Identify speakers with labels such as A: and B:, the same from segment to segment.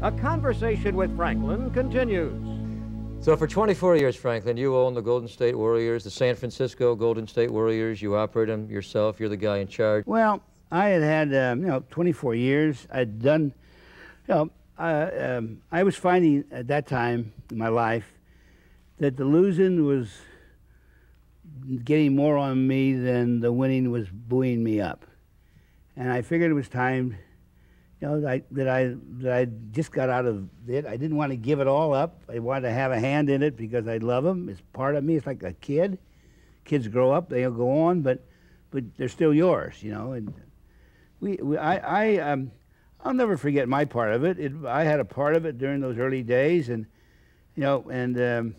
A: A Conversation with Franklin continues.
B: So for 24 years, Franklin, you own the Golden State Warriors, the San Francisco Golden State Warriors. You operate them yourself. You're the guy in charge.
C: Well, I had had um, you know 24 years. I'd done, you know, uh, um, I was finding at that time in my life that the losing was getting more on me than the winning was buoying me up, and I figured it was time, you know, that I, that I that I just got out of it. I didn't want to give it all up. I wanted to have a hand in it because I love them. It's part of me. It's like a kid. Kids grow up, they'll go on, but but they're still yours, you know. And we, we I, I um, I'll never forget my part of it. it. I had a part of it during those early days, and you know, and um,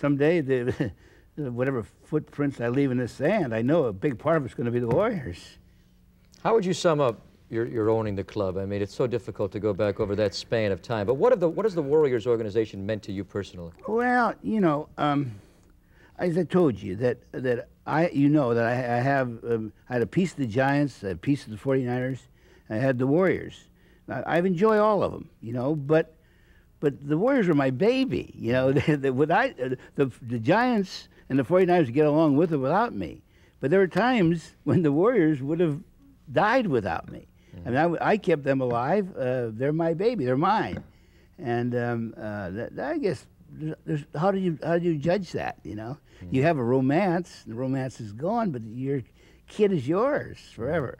C: someday the whatever footprints I leave in the sand, I know a big part of it's going to be the Warriors.
B: How would you sum up your, your owning the club? I mean, it's so difficult to go back over that span of time. But what, have the, what has the Warriors organization meant to you personally?
C: Well, you know, um, as I told you, that, that I, you know, that I, I have, um, I had a piece of the Giants, a piece of the 49ers, I had the Warriors. I, have enjoyed all of them, you know, but but the Warriors were my baby, you know. the, the, the, Giants and the 49ers get along with it without me. But there were times when the Warriors would have died without me. I mean, I, I, kept them alive. Uh, they're my baby. They're mine. And um, uh, that, I guess, how do you how do you judge that? You know, mm. you have a romance. The romance is gone, but your kid is yours forever.